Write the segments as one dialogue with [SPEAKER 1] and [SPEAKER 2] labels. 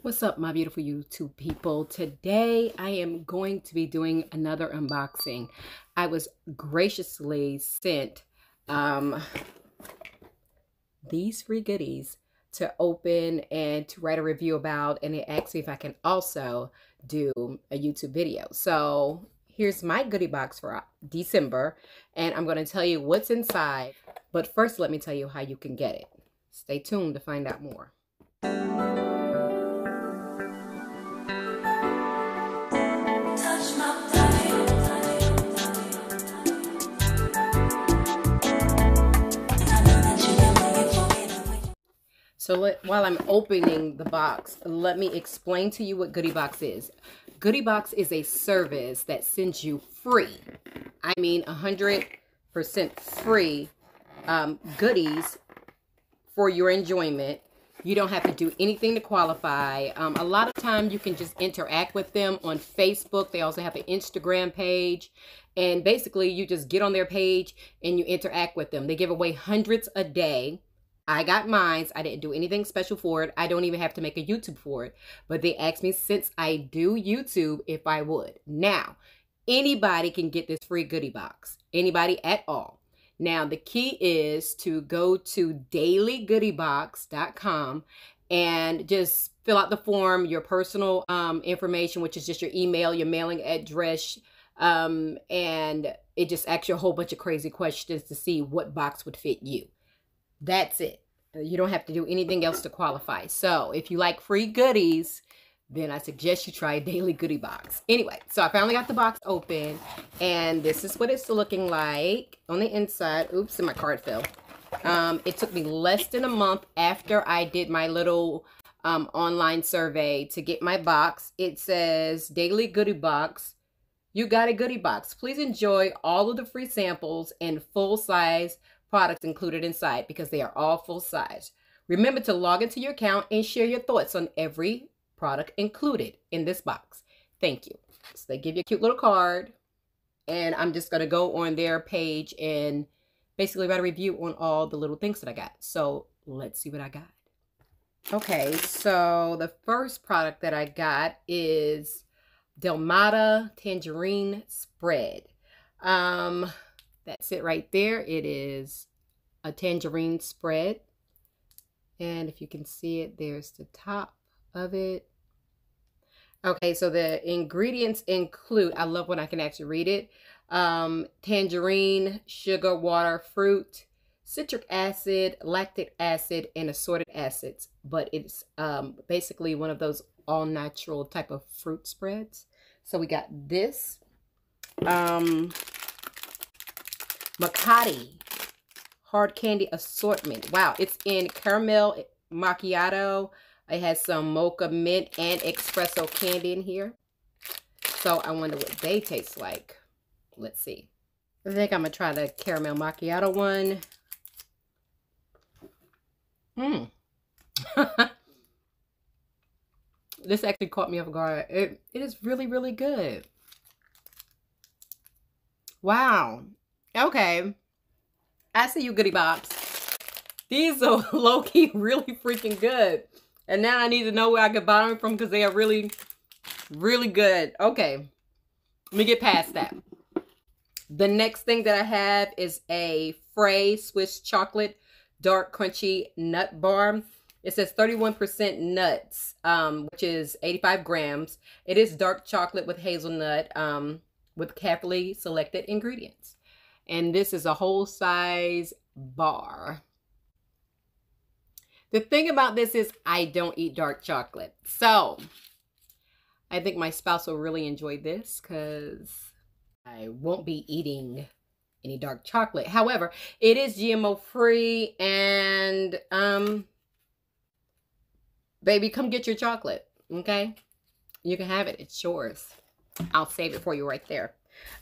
[SPEAKER 1] What's up, my beautiful YouTube people? Today, I am going to be doing another unboxing. I was graciously sent um, these free goodies to open and to write a review about, and it asked me if I can also do a YouTube video. So here's my goodie box for December, and I'm going to tell you what's inside. But first, let me tell you how you can get it. Stay tuned to find out more. So let, while I'm opening the box, let me explain to you what Goodie Box is. Goodie Box is a service that sends you free, I mean 100% free um, goodies for your enjoyment. You don't have to do anything to qualify. Um, a lot of time you can just interact with them on Facebook. They also have an Instagram page. And basically you just get on their page and you interact with them. They give away hundreds a day I got mines. I didn't do anything special for it. I don't even have to make a YouTube for it. But they asked me since I do YouTube if I would. Now, anybody can get this free goodie box. Anybody at all. Now, the key is to go to dailygoodiebox.com and just fill out the form, your personal um, information, which is just your email, your mailing address, um, and it just asks you a whole bunch of crazy questions to see what box would fit you. That's it. You don't have to do anything else to qualify. So if you like free goodies, then I suggest you try a Daily Goodie Box. Anyway, so I finally got the box open, and this is what it's looking like on the inside. Oops, and my card fell. Um, it took me less than a month after I did my little um, online survey to get my box. It says Daily Goodie Box. You got a goodie box. Please enjoy all of the free samples and full-size products included inside because they are all full size. Remember to log into your account and share your thoughts on every product included in this box. Thank you. So they give you a cute little card and I'm just going to go on their page and basically write a review on all the little things that I got. So let's see what I got. Okay, so the first product that I got is Delmata Tangerine Spread. Um, that's it right there. It is a tangerine spread. And if you can see it, there's the top of it. Okay, so the ingredients include, I love when I can actually read it, um, tangerine, sugar, water, fruit, citric acid, lactic acid, and assorted acids. But it's um, basically one of those all-natural type of fruit spreads. So we got this. Um, Makati hard candy assortment. Wow, it's in caramel macchiato. It has some mocha mint and espresso candy in here. So I wonder what they taste like. Let's see. I think I'm going to try the caramel macchiato one. Mmm. this actually caught me off guard. It, it is really, really good. Wow. Okay. I see you, Goodie Box. These are low-key really freaking good. And now I need to know where I can buy them from because they are really, really good. Okay. Let me get past that. The next thing that I have is a Frey Swiss Chocolate Dark Crunchy Nut Bar. It says 31% nuts, um, which is 85 grams. It is dark chocolate with hazelnut um, with carefully selected ingredients. And this is a whole size bar. The thing about this is I don't eat dark chocolate. So I think my spouse will really enjoy this because I won't be eating any dark chocolate. However, it is GMO free and um baby come get your chocolate, okay? You can have it. It's yours. I'll save it for you right there.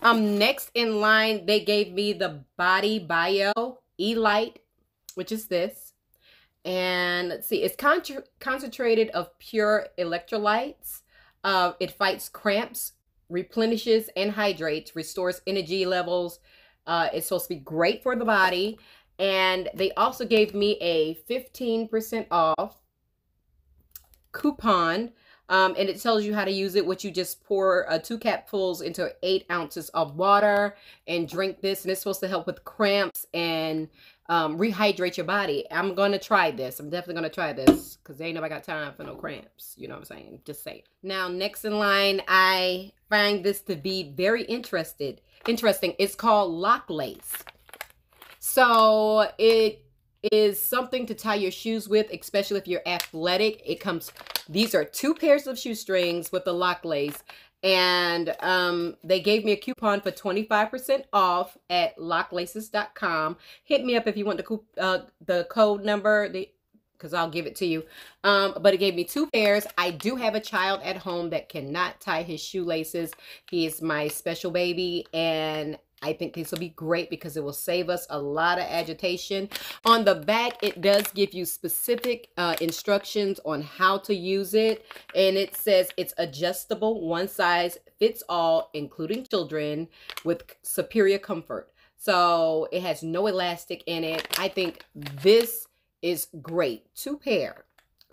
[SPEAKER 1] Um, next in line, they gave me the Body Bio E-Lyte, which is this. And let's see, it's con concentrated of pure electrolytes. Uh, it fights cramps, replenishes and hydrates, restores energy levels. Uh, it's supposed to be great for the body. And they also gave me a 15% off coupon um, and it tells you how to use it, which you just pour uh, two capfuls into eight ounces of water and drink this. And it's supposed to help with cramps and um, rehydrate your body. I'm going to try this. I'm definitely going to try this because ain't nobody got time for no cramps. You know what I'm saying? Just say. Now, next in line, I find this to be very interested. Interesting. It's called Lock Lace. So it is something to tie your shoes with, especially if you're athletic. It comes, these are two pairs of shoestrings with the lock lace. And um, they gave me a coupon for 25% off at locklaces.com. Hit me up if you want the, uh, the code number, the because I'll give it to you. Um, but it gave me two pairs. I do have a child at home that cannot tie his shoelaces. He is my special baby, and I think this will be great because it will save us a lot of agitation. On the back, it does give you specific uh, instructions on how to use it. And it says it's adjustable, one size fits all, including children, with superior comfort. So it has no elastic in it. I think this is great. Two pair,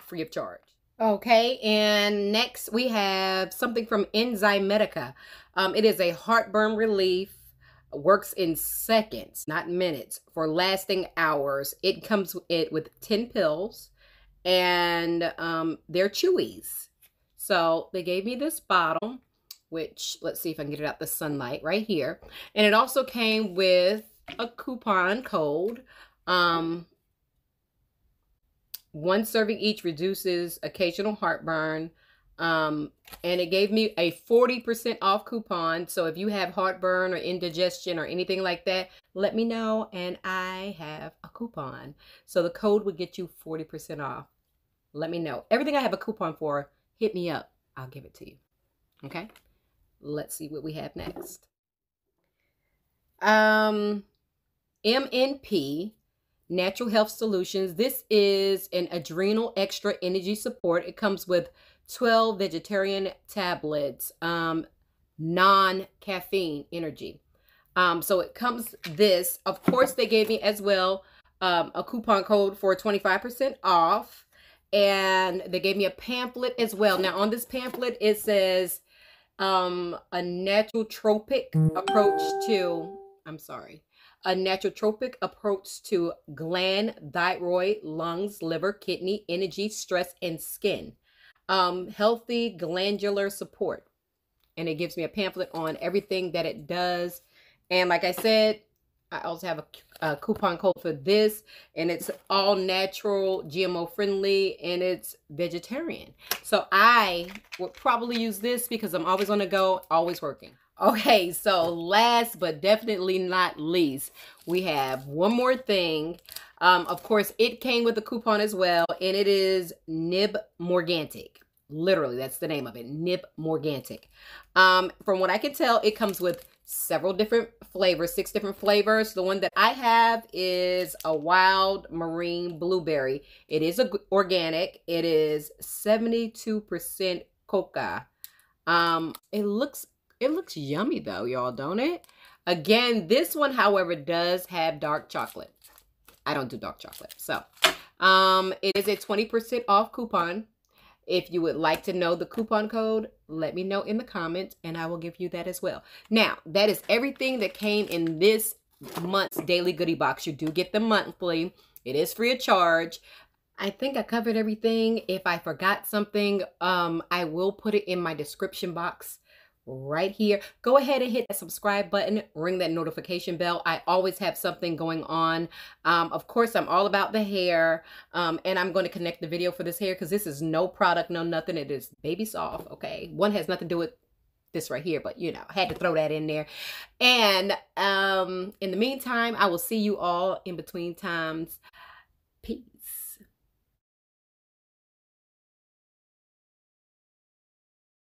[SPEAKER 1] free of charge. Okay, and next we have something from Enzymedica. Um, it is a heartburn relief works in seconds, not minutes, for lasting hours. It comes it with 10 pills and um, they're chewies. So they gave me this bottle, which let's see if I can get it out the sunlight right here. And it also came with a coupon code. Um, one serving each reduces occasional heartburn, um, and it gave me a 40% off coupon. So if you have heartburn or indigestion or anything like that, let me know and I have a coupon. So the code would get you 40% off. Let me know. Everything I have a coupon for, hit me up. I'll give it to you. Okay? Let's see what we have next. Um, MNP Natural Health Solutions. This is an adrenal extra energy support. It comes with 12 vegetarian tablets, um, non caffeine energy. Um, so it comes this. Of course, they gave me as well um, a coupon code for 25% off. And they gave me a pamphlet as well. Now, on this pamphlet, it says um, a naturotropic approach to, I'm sorry, a naturotropic approach to gland, thyroid, lungs, liver, kidney, energy, stress, and skin um, healthy glandular support. And it gives me a pamphlet on everything that it does. And like I said, I also have a, a, coupon code for this and it's all natural, GMO friendly, and it's vegetarian. So I would probably use this because I'm always on the go, always working. Okay, so last but definitely not least, we have one more thing. Um, of course, it came with a coupon as well, and it is Nib Morgantic. Literally, that's the name of it, Nib Morgantic. Um, from what I can tell, it comes with several different flavors, six different flavors. The one that I have is a wild marine blueberry. It is a, organic. It is 72% coca. Um, it looks it looks yummy though, y'all, don't it? Again, this one, however, does have dark chocolate. I don't do dark chocolate. So um, it is a 20% off coupon. If you would like to know the coupon code, let me know in the comments and I will give you that as well. Now, that is everything that came in this month's daily goodie box. You do get the monthly. It is free of charge. I think I covered everything. If I forgot something, um, I will put it in my description box right here. Go ahead and hit that subscribe button, ring that notification bell. I always have something going on. Um, of course, I'm all about the hair, um, and I'm going to connect the video for this hair because this is no product, no nothing. It is baby soft, okay? One has nothing to do with this right here, but you know, I had to throw that in there. And um, in the meantime, I will see you all in between times. Peace.